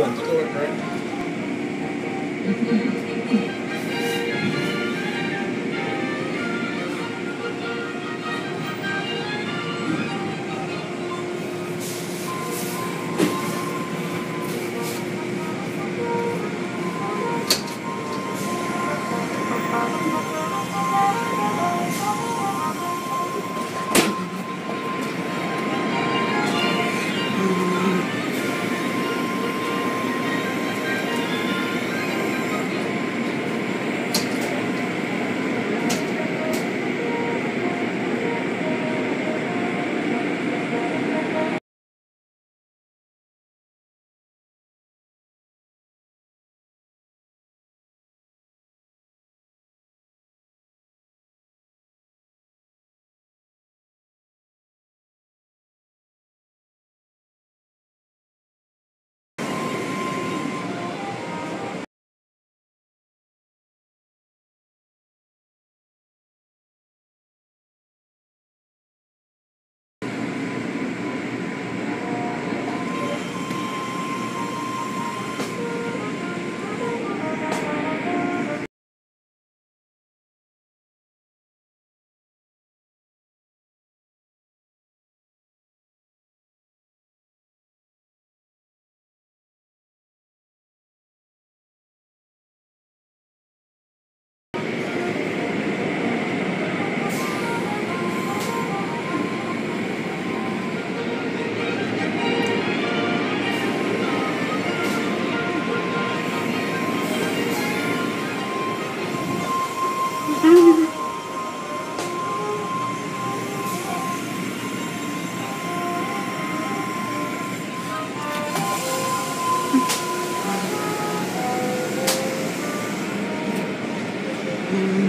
you on the? Mm-hmm.